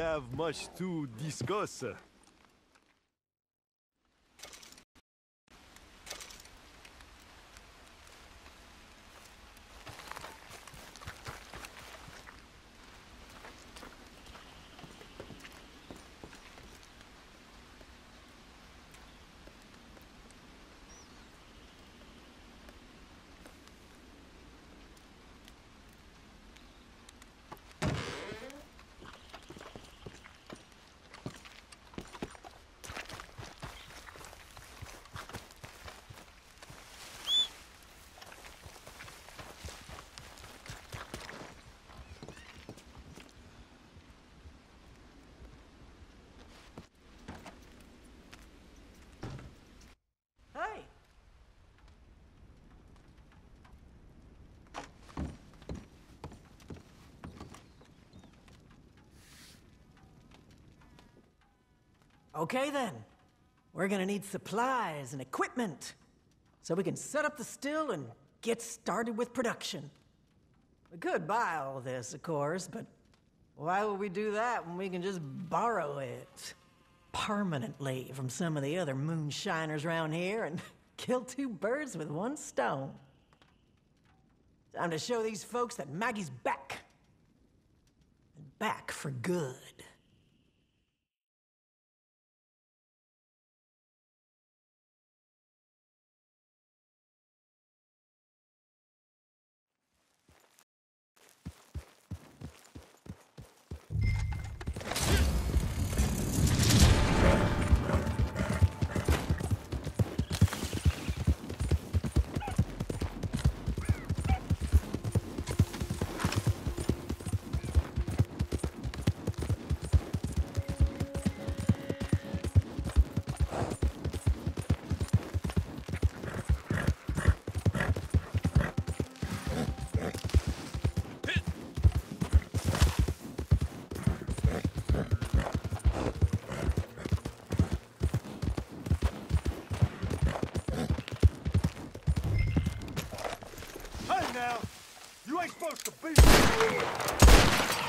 have much to discuss. Okay then. We're gonna need supplies and equipment so we can set up the still and get started with production. We could buy all this, of course, but why would we do that when we can just borrow it permanently from some of the other moonshiners around here and kill two birds with one stone? Time to show these folks that Maggie's back. And back for good. You ain't supposed to be. Soon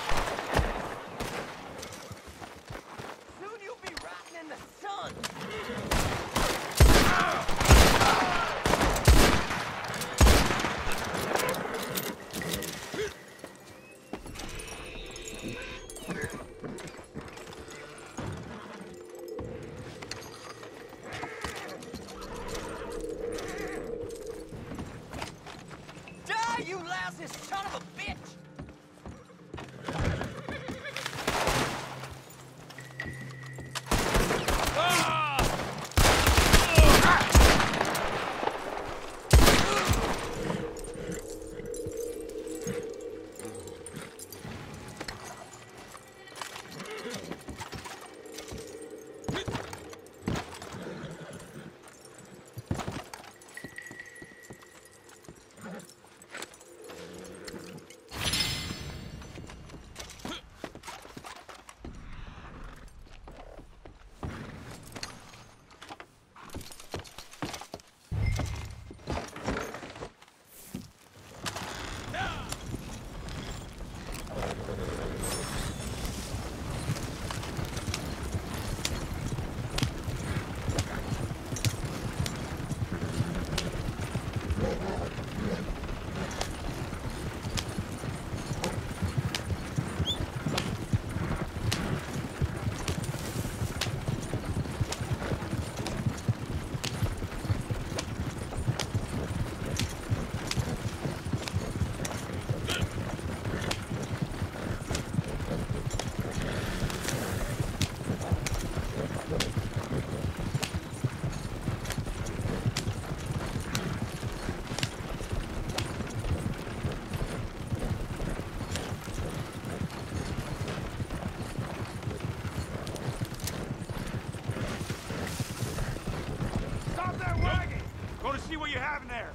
see what you have in there.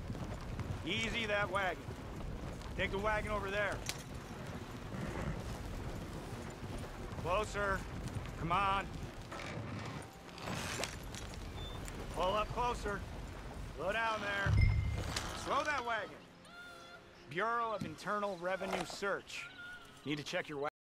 Easy that wagon. Take the wagon over there. Closer. Come on. Pull up closer. Slow down there. Slow that wagon. Bureau of Internal Revenue Search. Need to check your wagon.